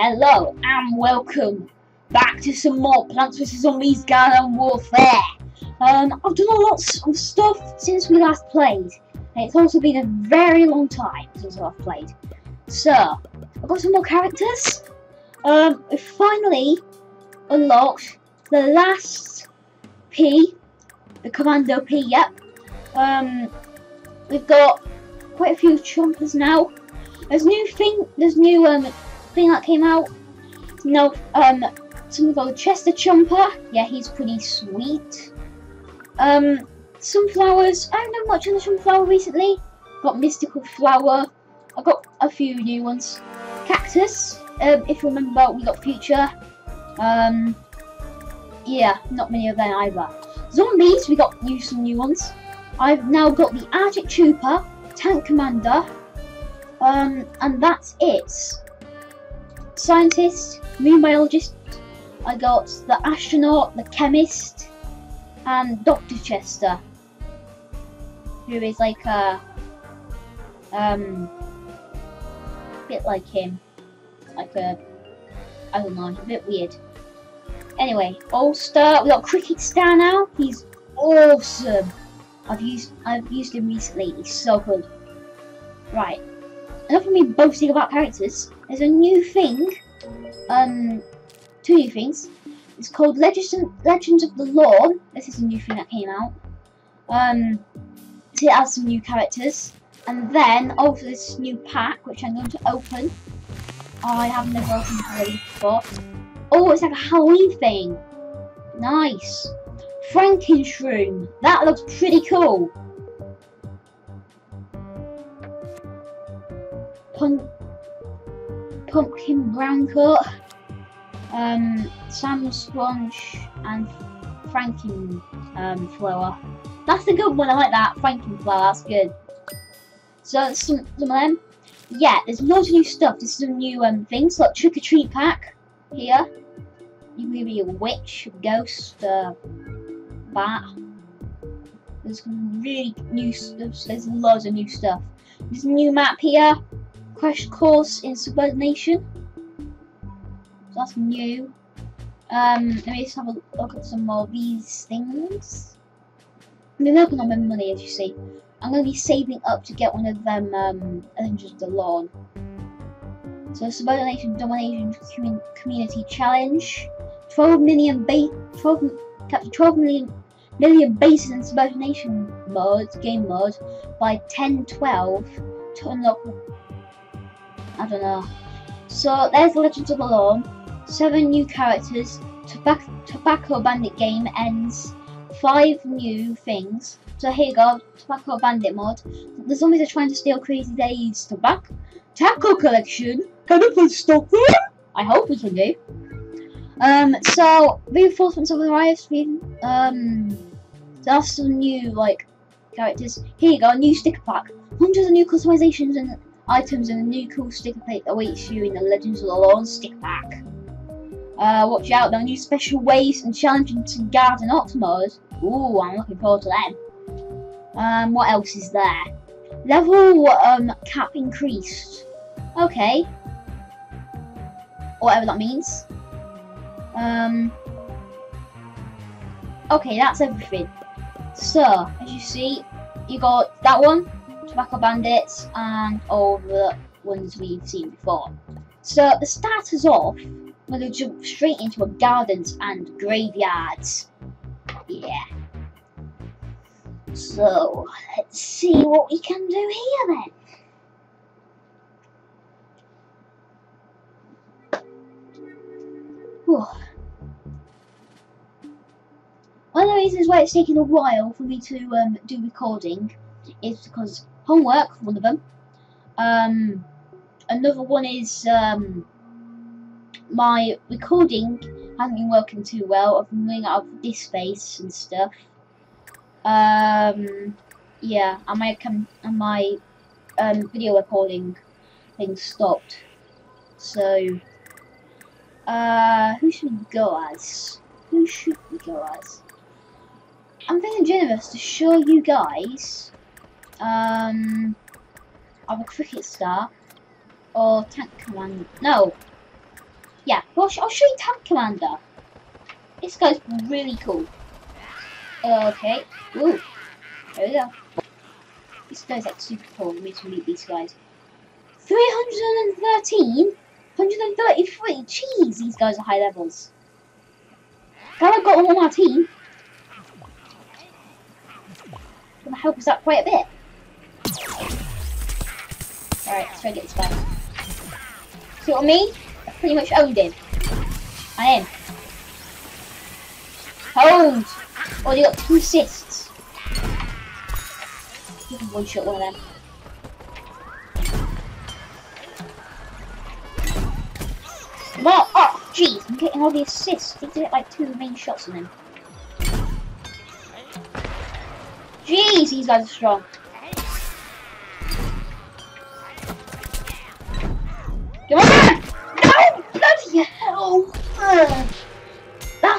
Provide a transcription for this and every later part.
Hello and welcome back to some more Plants vs Zombies Garden Warfare. Um, I've done a lot of stuff since we last played. And it's also been a very long time since I've played. So, I've got some more characters. Um, we finally unlocked the last Pea, the Commando Pea, yep. Um, we've got quite a few chompers now. There's new thing, there's new um thing that came out. No, um, something called Chester Chomper. Yeah, he's pretty sweet. Um, sunflowers. I haven't done much on the sunflower recently. Got mystical flower. I got a few new ones. Cactus. Um, if you remember, we got future. Um, yeah, not many of them either. Zombies. We got new some new ones. I've now got the Arctic Trooper, Tank Commander, um, and that's it. Scientist, marine biologist, I got the astronaut, the chemist, and Dr. Chester, who is like a, um, bit like him, like a, I don't know, a bit weird. Anyway, All-Star, we got Cricket Star now, he's awesome. I've used I've used him recently. He's so good. Right. Enough of me boasting about characters. There's a new thing. Um, two new things. It's called Legends Legends of the Lawn. This is a new thing that came out. Um, so it has some new characters. And then over this new pack, which I'm going to open. I have never opened already before. Oh, it's like a Halloween thing. Nice. Frankenshroom. That looks pretty cool. Pump, pumpkin brown coat. Um, Sam Sponge and Franken um, flower. That's a good one. I like that. Franken flower. That's good. So some some of them. Yeah, there's loads of new stuff. There's some new um things like trick or treat pack here. You can be a witch, a ghost, uh, bat. There's really new stuff. There's loads of new stuff. There's a new map here. Crash course in Suburbination. That's new. Um, let me just have a look at some more of these things. I'm on my money, as you see. I'm going to be saving up to get one of them. Um, just the lawn. So Suburbination domination community challenge. 12 million base. 12 capture 12 million million bases in Suburbination modes, game mode, by 1012 to unlock. I don't know. So there's Legends of Lawn. Seven new characters. Tobacco, Tobacco Bandit game ends. Five new things. So here you go. Tobacco Bandit mod. The zombies are trying to steal Crazy Dave's tobacco. Taco collection. Can we please stop them? I hope we can do. Um, so reinforcements of the riots. Um, that's some new like characters. Here you go, new sticker pack. Hundreds of new customizations and items and a new cool sticker plate awaits you in the Legends of the Lawn sticker pack. Uh, watch out, there are new special waves and challenges to Garden Optimos. Ooh, I'm looking forward to them. Um, what else is there? Level um, cap increased. Okay. Whatever that means. Um, okay, that's everything. So, as you see, you got that one, Tobacco Bandits, and all the ones we've seen before. So, the start starters off, we're going to jump straight into a gardens and graveyards. Yeah. So, let's see what we can do here then. One of the reasons why it's taking a while for me to um, do recording is because homework, one of them. Um, another one is um, my recording hasn't been working too well. I've been running out of disk space and stuff. Um, yeah, and my and my um, video recording thing stopped. So, uh, who should we go as? Who should we go as? I'm feeling generous to show you guys um of a cricket star or tank commander. no yeah, well, I'll show you Tank Commander. This guy's really cool. Okay. Ooh. There we go. This guy's like super cool. We need to meet these guys. 313? 133? Jeez, these guys are high levels. Glad I've got them on my team. Gonna help us out quite a bit. Try to get guy. See what I mean? I pretty much owned him. I am. Hold! Oh, you got two assists. You can one shot one of them. On! Oh, jeez, I'm getting all the assists. I did get like two main shots on him. Jeez, these guys are strong.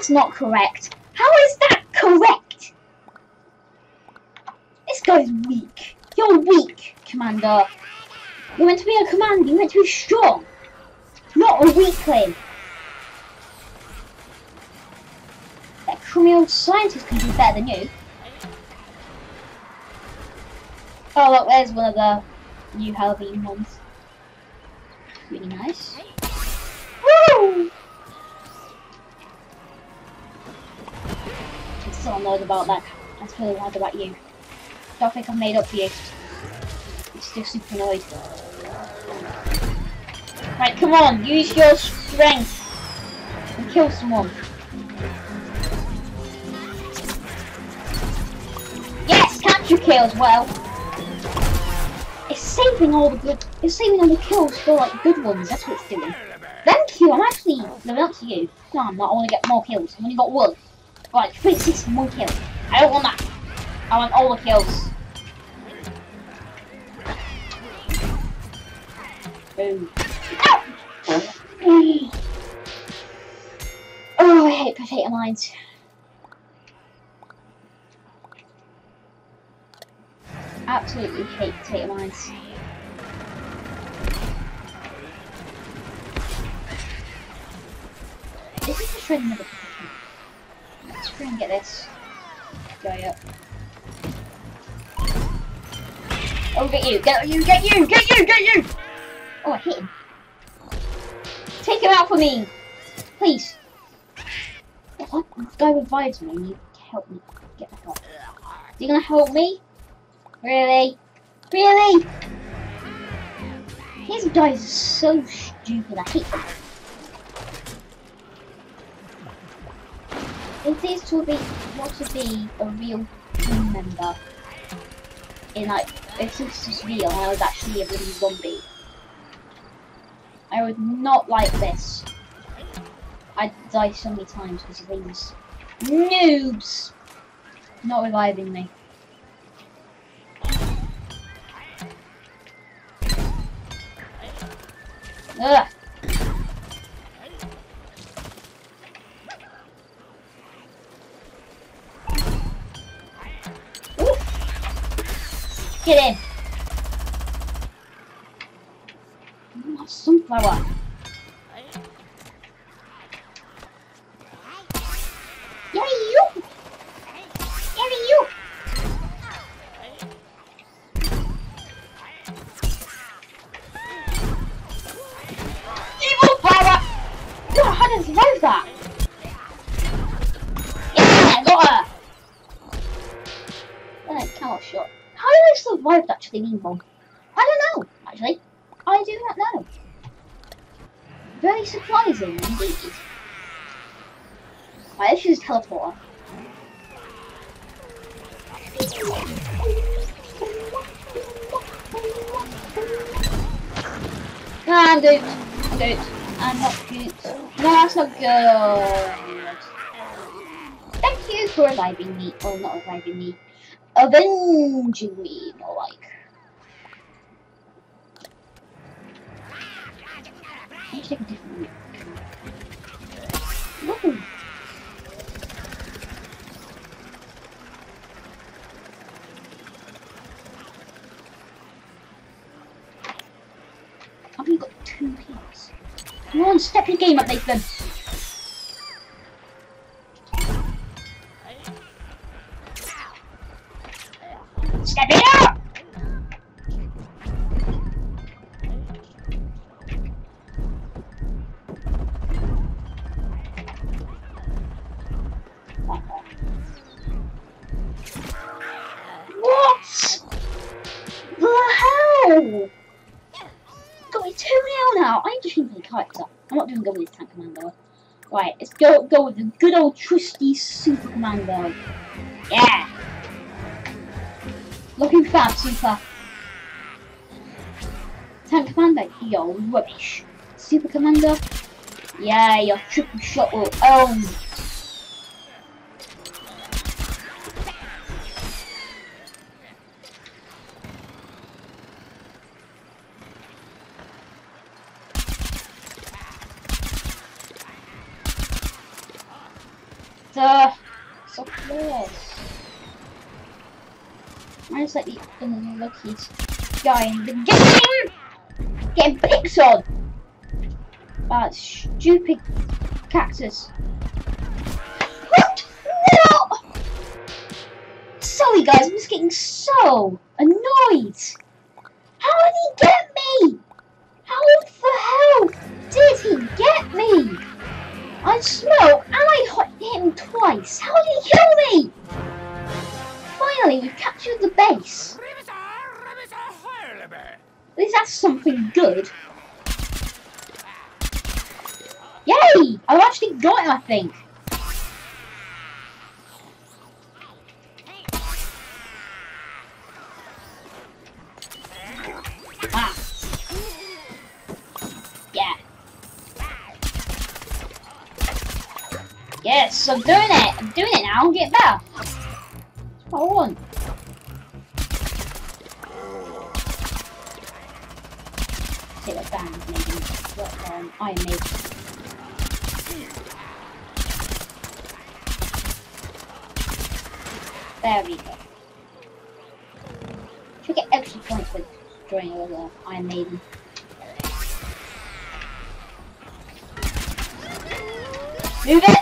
Not correct. How is that correct? This guy's weak. You're weak, Commander. You're meant to be a commander. You're meant to be strong. Not a weakling. That criminal scientist can do better than you. Oh look, there's one of the new Halloween ones. Really nice. Still annoyed about that. I'm still annoyed about you. Don't think I've made up for you. I'm still super annoyed. Right, come on, use your strength and kill someone. Yes, capture kill as well. It's saving all the good. It's saving all the kills for like good ones. That's what it's doing. Thank you. I'm actually living up to you. No, I'm not. I want to get more kills. I've only got one. And one kill. I don't want that. I want all the kills. Boom. Ow! Oh, I hate potato mines. Absolutely hate potato mines. This is the shredding of the potato. Let's and get this guy up. Oh, get you, get you, get you, get you, get you! Oh, I hit him. Take him out for me! Please. What? This guy revives me and you help me get back up. Are you gonna help me? Really? Really? These guys are so stupid, I hate them. If this to be what to be a real team member in like if this was real I was actually a really zombie. I would not like this. I'd die so many times because of these noobs not reviving me. Ugh. Get in. Sunflower. I don't know, actually. I do not know. Very surprising indeed. Right, let's use teleporter. No, I'm duped. I'm not duped. No, that's not good. Thank you for reviving me. Oh, not reviving me. Avenging me, more like. Woo. I've only got two kills. Come on, step your game up, Nathan. Good with this tank commando. Right, let's go go with the good old trusty super commando. Yeah. Looking fab, super. Tank commander, you're rubbish. Super commander, yeah, your triple shot will own. Duh. So close. I'm just like the guy in the game. Getting picked on. That stupid cactus. What? What? Sorry guys, I'm just getting so annoyed. How did he get me? How the hell did he get me? I smoke and I hit him twice. How did he kill me? Finally, we've captured the base. At least that's something good. Yay! I've actually got him, I think. Ah. Yeah. Yes, I'm doing it. I'm doing it now. I'm getting better. That's what I want. That maybe. But, um, Iron Maiden. There we go. Should get extra points for destroying all the Iron Maiden. Move it!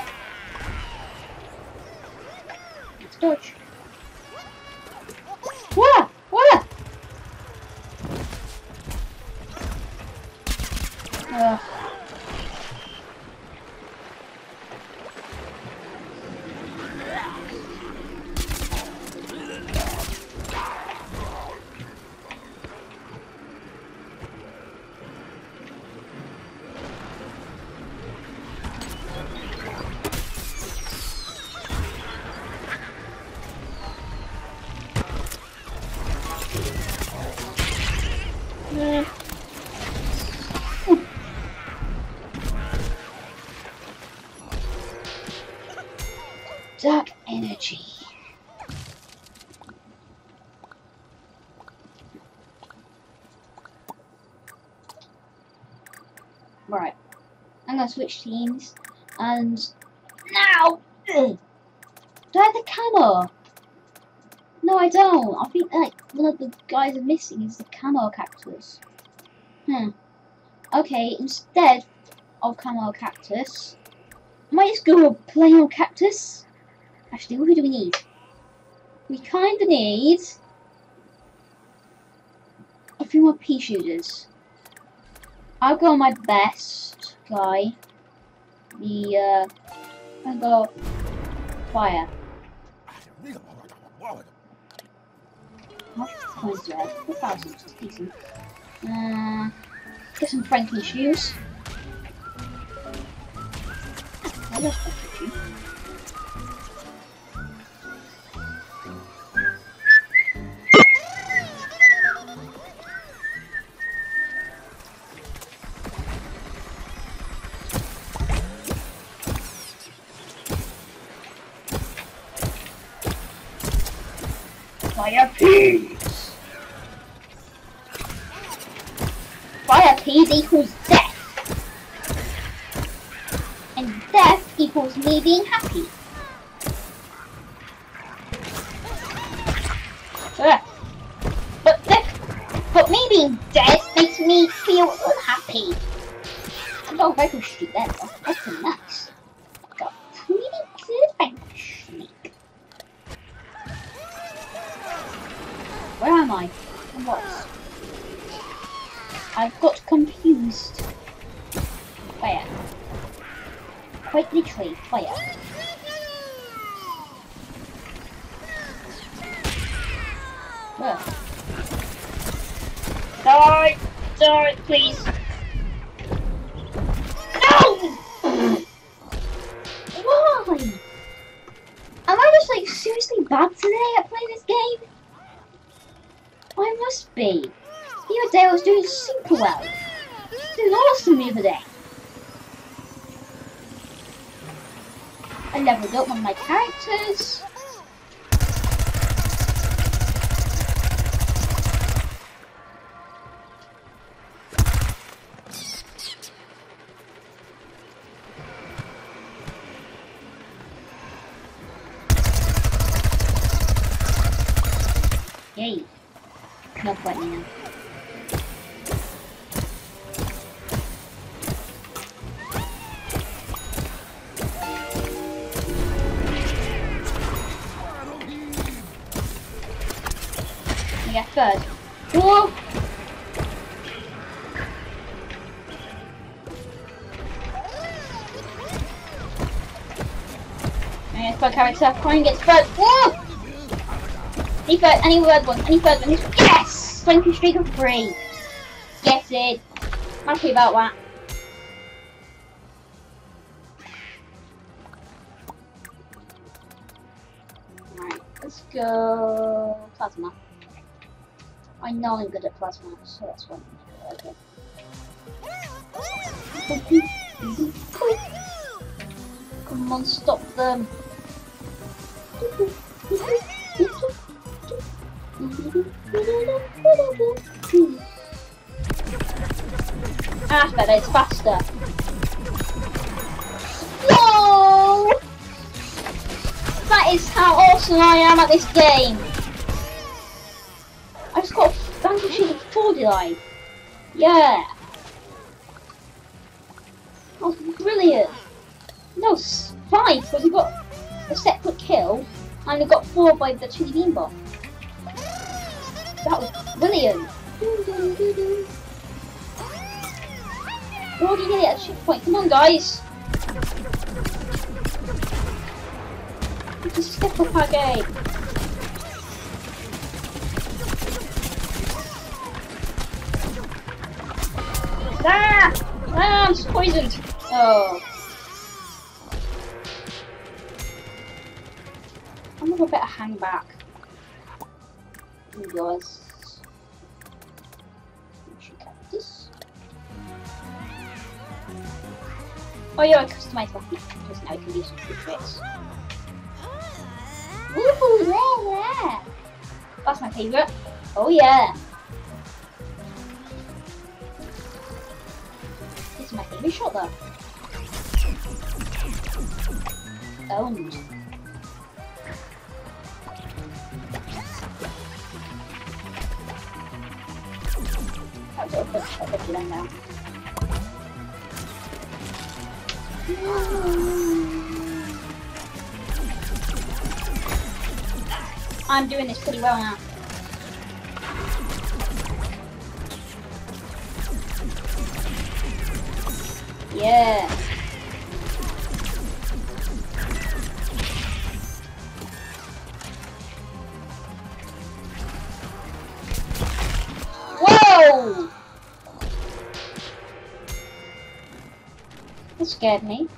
Switch teams and now do I have the camo? No I don't. I think like one of the guys are missing is the camo cactus. Hmm. Okay, instead of camo cactus, I might just go with old cactus. Actually, who do we need? We kinda need a few more pea shooters. I'll go on my best guy. The uh I'll go fire. How do I have? Four thousand, decent. Uh get some Franklin shoes. I makes me feel unhappy. I don't Streak there. though. That's pretty Yay. No point now. Get third. Whoa! And it's third character. Coin gets third. Whoa! Any third, any third one, any third one. Yes! Twenty streak of three. Get it. Happy about that. Let's go plasma. I know I'm good at plasma, so that's one. Okay. Come on, stop them. It's faster. Whoa! That is how awesome I am at this game. I just got vanquishing at 4 did? Yeah. That was brilliant. No, 5 because we got a separate kill and we got 4 by the chili bean bomb. That was brilliant. We're already nearly at checkpoint. Come on, guys. Just step up our game. Ah! Ah, I'm poisoned. Oh. I'm gonna better hang back. You guys. Cactus. Oh yeah, I customized my feet just now I can do some cool tricks. Woohoo, there, there! That's my favourite. Oh yeah! This is my favourite shot though. Oh, Owned. That's what I put the them now. I'm doing this pretty well now. Yeah. That scared me.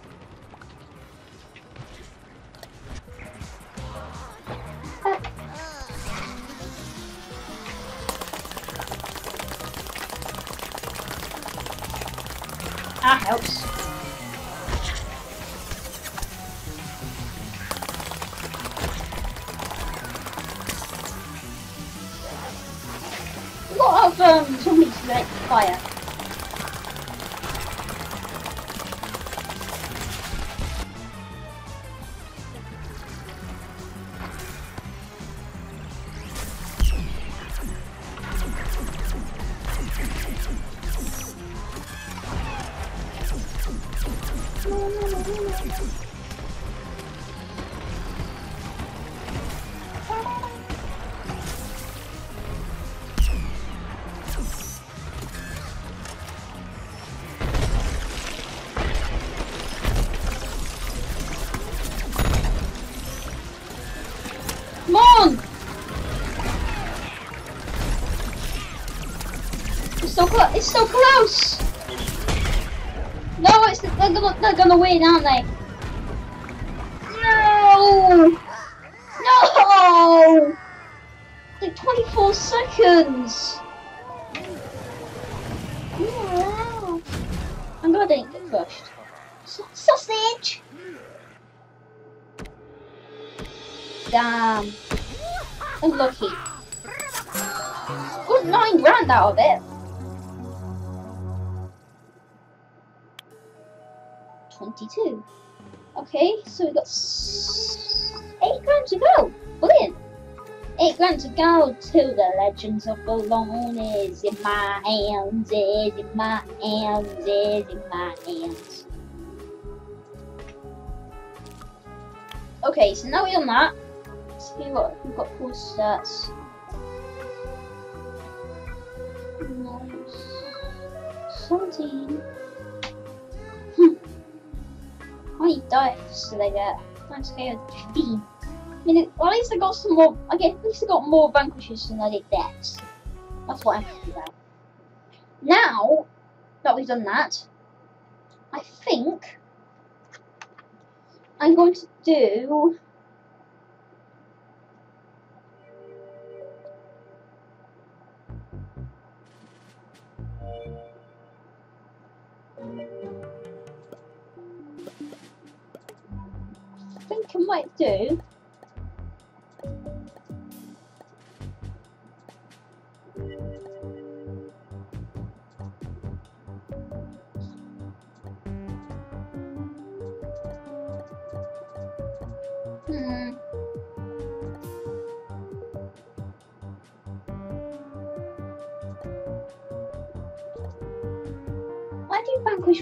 So close. It's so close. No, it's they're gonna they're gonna win, aren't they? No! No! Like 24 seconds. Yeah. I'm glad I didn't get crushed. Sa- Sausage! Damn. Unlucky. Good nine grand out of it. So we've got eight grand to go. Brilliant. Eight grand to go to the Legends of Balloon is in my hands, is in my hands, is in my hands. Okay, so now we're on that. Let's see what we've got cool stats. Nice. 17. Many dice did I get? Let's go 15. I mean, well, at least I got some more. I get at least I got more vanquishes than I did deaths. That's what I'm happy about. Now that we've done that, I think I'm going to do. I think Might do. Hmm.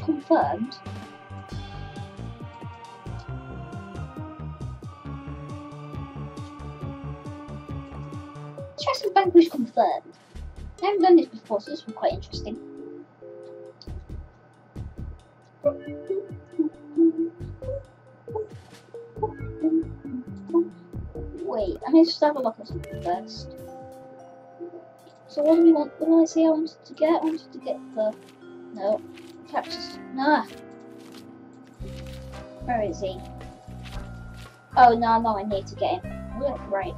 Confirmed? Some confirmed. I haven't done this before, so this will be quite interesting. Wait, I need to have a look at something first. So what do we want? What did I say I wanted to get? I wanted to get the no cactus. Nah. Where is he? Oh no, no, I need to get him. Right.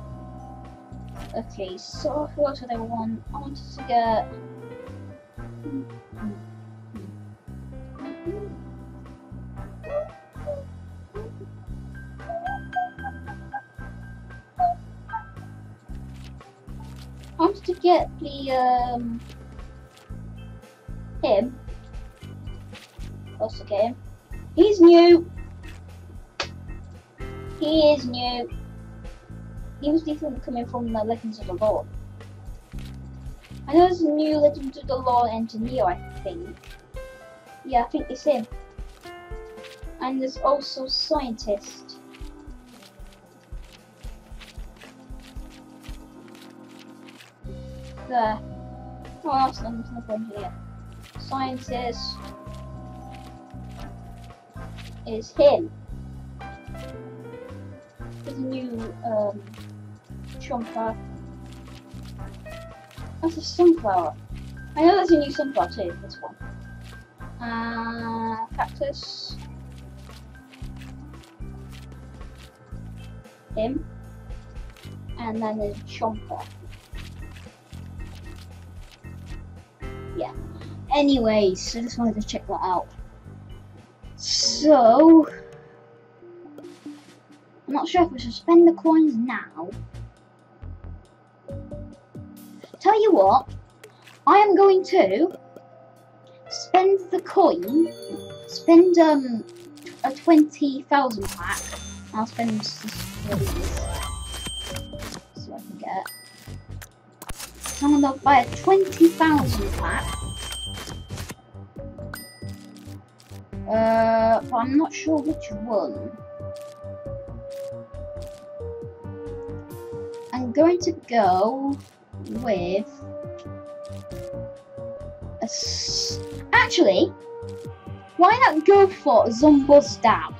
Okay, so what did I want? I wanted to get. I wanted to get the um him. Also get him. He's new. He is new. He was different coming from the Legends of the Lawn. I know a new Legends of the Lawn engineer, I think. Yeah, I think it's him. And there's also scientist. There. Oh, that's not another engineer. Scientist is him. There's a new um, chomper. That's a sunflower. I know there's a new sunflower too. This one. Uh, cactus. Him. And then there's chomper. Yeah. Anyways, so I just wanted to check that out. So, I'm not sure if we should spend the coins now. You what, I am going to spend the coin, spend um a twenty thousand pack. I'll spend this these, so I can get. So I'm gonna buy a twenty thousand pack Uh, but I'm not sure which one. I'm going to go with actually why not go for Zumbo's Dab?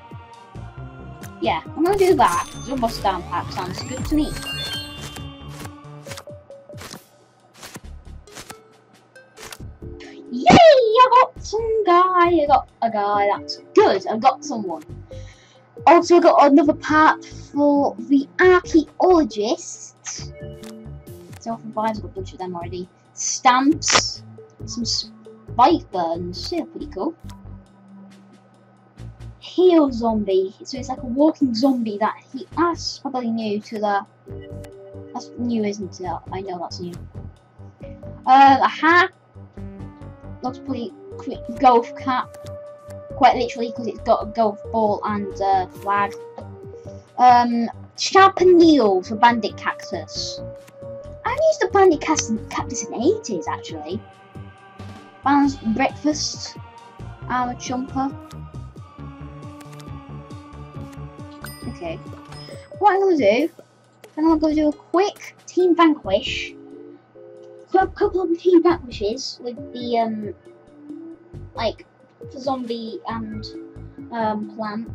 Yeah, I'm gonna do that. Zumbo's Dab pack sounds good to me. Yay! I got some guy. I got a guy. That's good. I got someone. Also, I got another part for the archaeologist. So I've got a bunch of them already. Stamps, some spike burns. Yeah, pretty cool. Heal zombie. So it's like a walking zombie that he. That's probably new to the. That's new, isn't it? I know that's new. Uh, a hat looks pretty quick golf cap. Quite literally, because it's got a golf ball and a flag. Um, sharpen needle for bandit cactus. I've used the bandit cactus in the 80s actually. Balanced breakfast, armor jumper. Okay. What I'm gonna do, I'm gonna do a quick team vanquish a couple of team vanquishes with the um like the zombie and um plant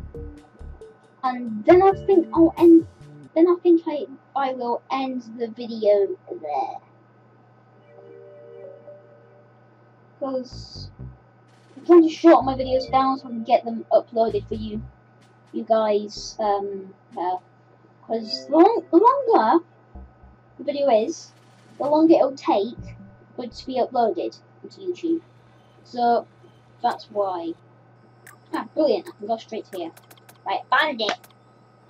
and then I think I'll end then I think I I will end the video there because I'm trying to shorten my videos down so I can get them uploaded for you you guys um because the, long, the longer the video is the longer it'll take for it to be uploaded onto YouTube. So that's why. Ah, brilliant! I can go straight here. Right, bandit.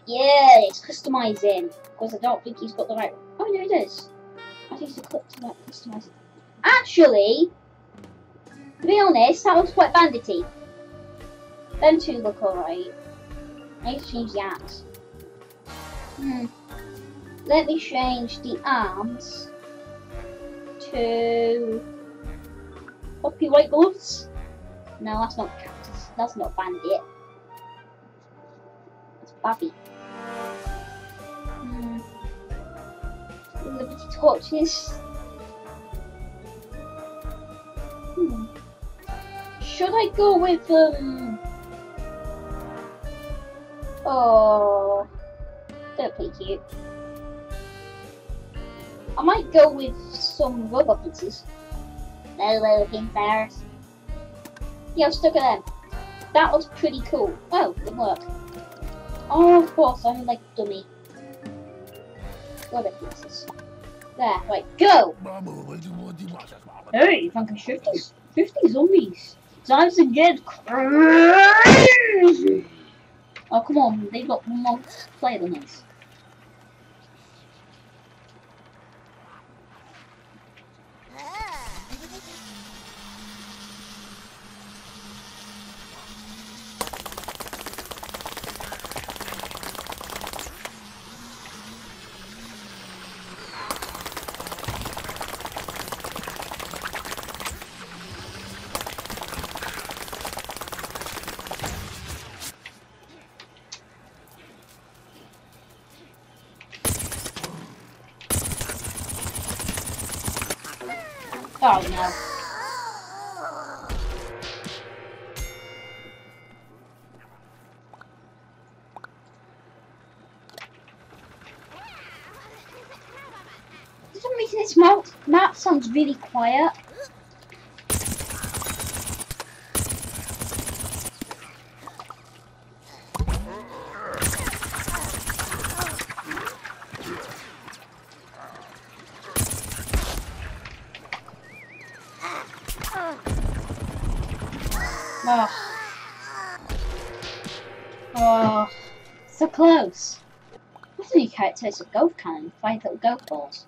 Yeah, it's customizing because I don't think he's got the right. Oh no, it is. I think to click to like customize. Actually, to be honest, that looks quite bandity. Them two look alright. I need to change the arms. Hmm. Let me change the arms to Poppy White Gloves. No, that's not Cactus. That's not Bandit. That's Babby. Hmm. Liberty Torches. Hmm. Should I go with, um... Oh... They're pretty cute. I might go with some rubber pieces. Those little pink bears. Yeah, I'll stick at them. That was pretty cool. Oh, it worked. Oh, of course, I'm like dummy. Rubber pieces. There, right, go! Hey, fucking 50, 50 zombies. Time to get crazy! Oh, come on, they've got more player than us. Oh no. For some reason this map, map sounds really quiet. Characters of golf cannon? Five little golf balls.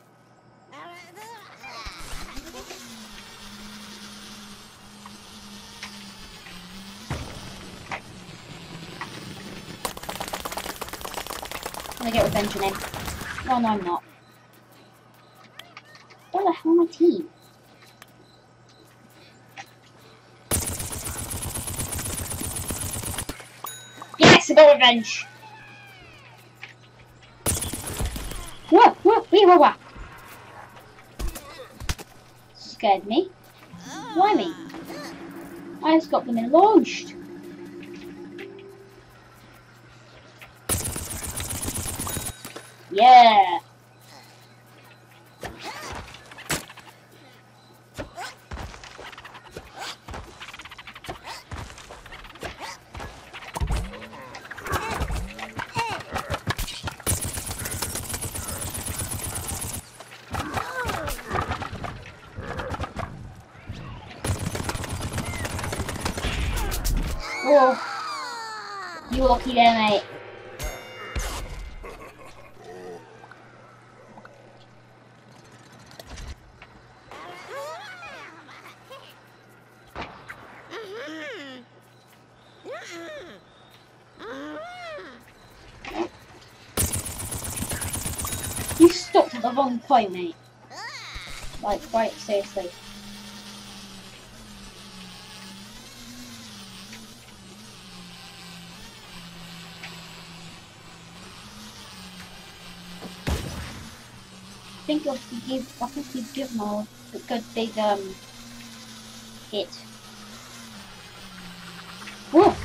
I'm gonna get revenge on him. No, no, I'm not. What the hell, my team? Yes, I got revenge. Scared me. Why me? I just got them launched. Yeah. You stopped at the wrong point, mate. Like, right, seriously. Think if you give, I think you give more a good big um hit. Whoa!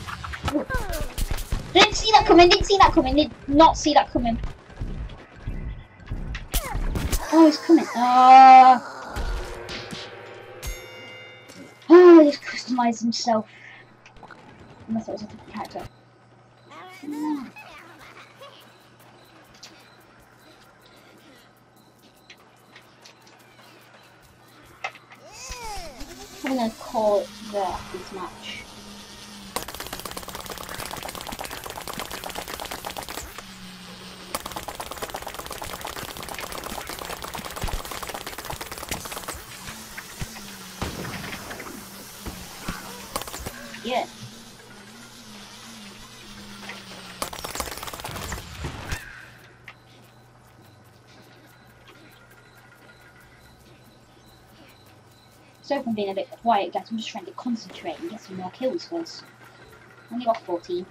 Didn't see that coming. Didn't see that coming. Did not see that coming. Oh, he's coming. Uh, oh, he's customized himself. Unless it was a different character. No. Gonna call it there this match. Yeah. So I'm being a bit quiet, guys, I'm just trying to concentrate and get some more kills first. Only got 14.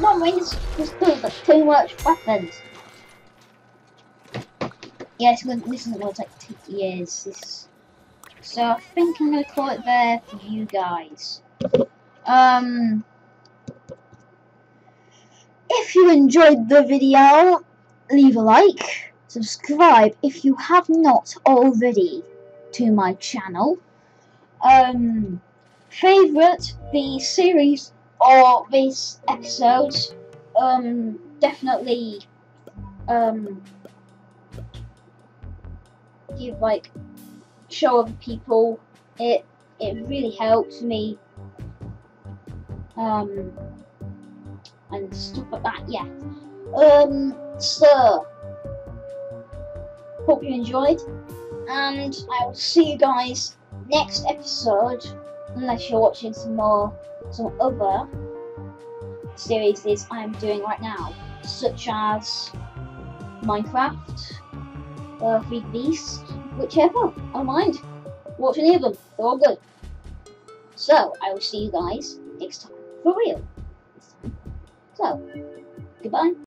No, mine is just doing like too much weapons. Yes, yeah, this isn't going to take years. This, so I think I'm going to call it there for you guys. Um, if you enjoyed the video, leave a like, subscribe if you have not already to my channel. Um, favorite the series or these episodes. Um, definitely. Um give like show other people it it really helps me um and stuff like that yeah. Um so hope you enjoyed and I will see you guys next episode unless you're watching some more some other series I'm doing right now such as Minecraft uh, Free Beast, whichever. I don't mind. Watch any of them. They're all good. So, I will see you guys next time. For real. So, goodbye.